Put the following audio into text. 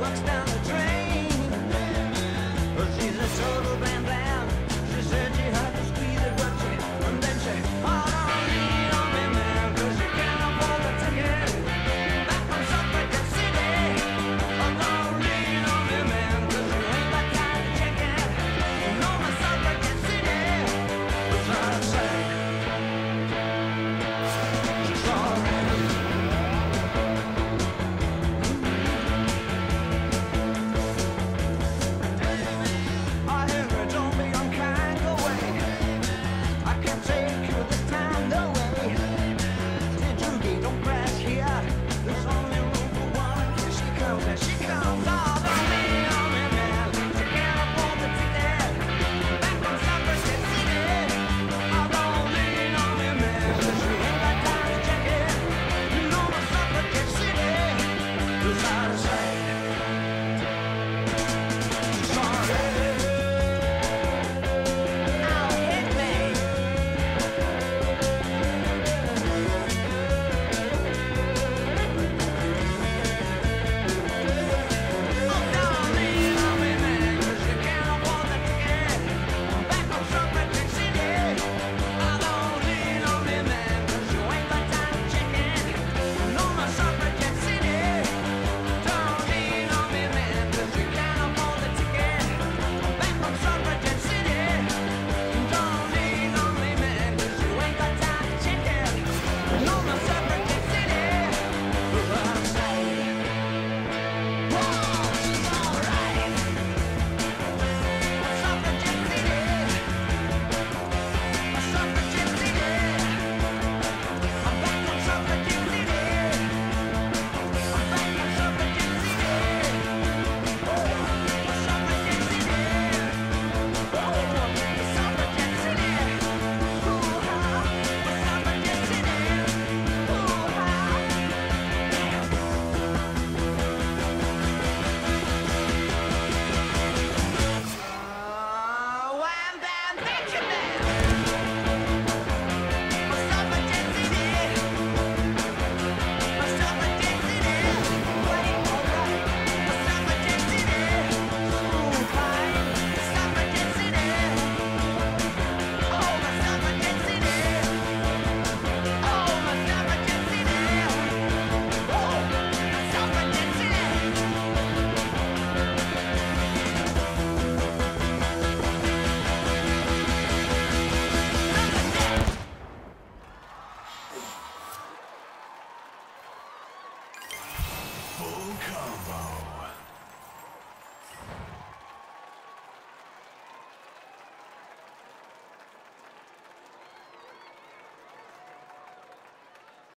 walks down the drain. Well, she's a total she comes on.